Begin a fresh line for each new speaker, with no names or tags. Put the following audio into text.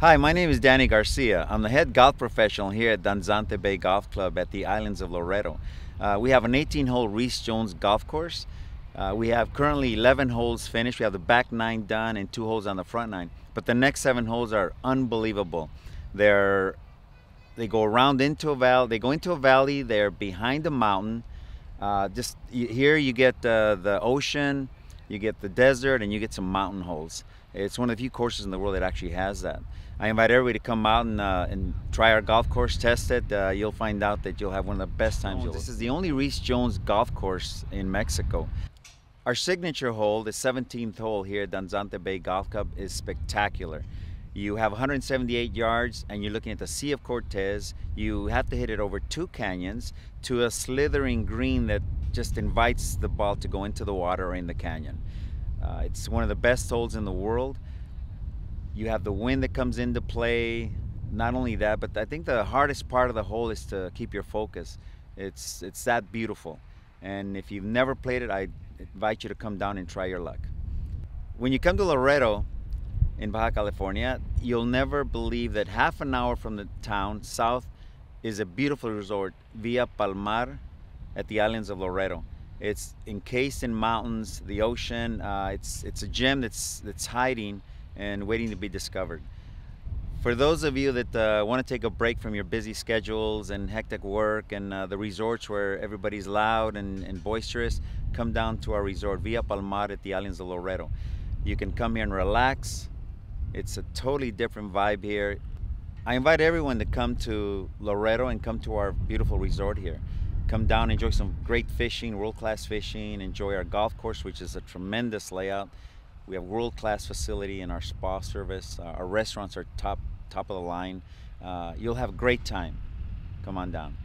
Hi, my name is Danny Garcia. I'm the head golf professional here at Danzante Bay Golf Club at the Islands of Loreto. Uh, we have an 18 hole Rees Jones golf course. Uh, we have currently 11 holes finished. We have the back nine done and two holes on the front nine. But the next seven holes are unbelievable. They're they go around into a valley. They go into a valley. They're behind a mountain. Uh, just here you get the the ocean, you get the desert, and you get some mountain holes. It's one of the few courses in the world that actually has that. I invite everybody to come out and, uh, and try our golf course, test it. Uh, you'll find out that you'll have one of the best times. Oh, this is the only Rees Jones golf course in Mexico. Our signature hole, the 17th hole here at Danzante Bay Golf Club, is spectacular. You have 178 yards and you're looking at the Sea of Cortez. You have to hit it over two canyons to a slithering green that just invites the ball to go into the water or in the canyon. Uh, it's one of the best holes in the world. You have the wind that comes into play. Not only that, but I think the hardest part of the hole is to keep your focus. It's it's that beautiful. And if you've never played it, I invite you to come down and try your luck. When you come to Loreto in Baja California, you'll never believe that half an hour from the town south is a beautiful resort, Villa Palmar, at the islands of Loreto. It's encased in mountains, the ocean. Uh, it's it's a gem that's that's hiding and waiting to be discovered. For those of you that uh, want to take a break from your busy schedules and hectic work and uh, the resorts where everybody's loud and, and, boisterous, come down to our resort, Villa Palmar at the islands of Loreto. You can come here and relax. It's a totally different vibe here. I invite everyone to come to Loreto and come to our beautiful resort here. Come down, enjoy some great fishing, world-class fishing, enjoy our golf course, which is a tremendous layout. We have world-class facility in our spa service. Uh, our restaurants are top top of the line. Uh, you'll have a great time. Come on down.